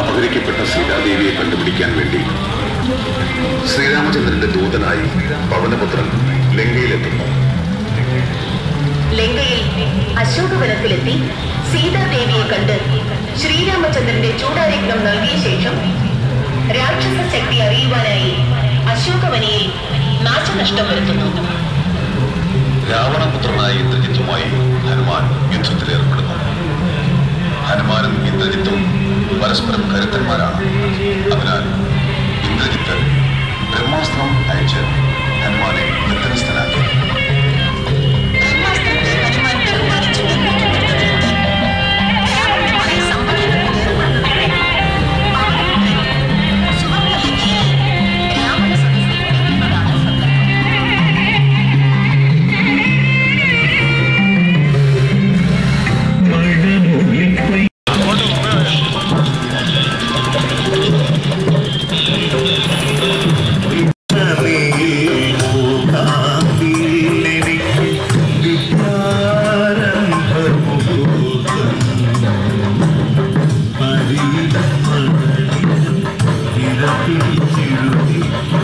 അപഹരിക്കപ്പെട്ട സീതാദേവിയെ കണ്ടുപിടിക്കാൻ വേണ്ടി ശ്രീരാമചന്ദ്രന്റെ ദൂതനായി പവനപുത്രൻ ലങ്കയിലെത്തുന്നു. ലങ്കയിൽ അശോകവനത്തിലെത്തി സീതാദേവിയെ കണ്ട് ശ്രീരാമചന്ദ്രന്റെ ചൂടാരത്നം നൽകിയ ശേഷം രാക്ഷസ ശക്തി അറിയുവാനായി അശോകവനിയിൽ നാശനഷ്ടം വരുത്തുന്നു. രാവണപുത്രനായ പരസ്പരം കരുത്തന്മാരാണ്. അതിനാൽ lucky to be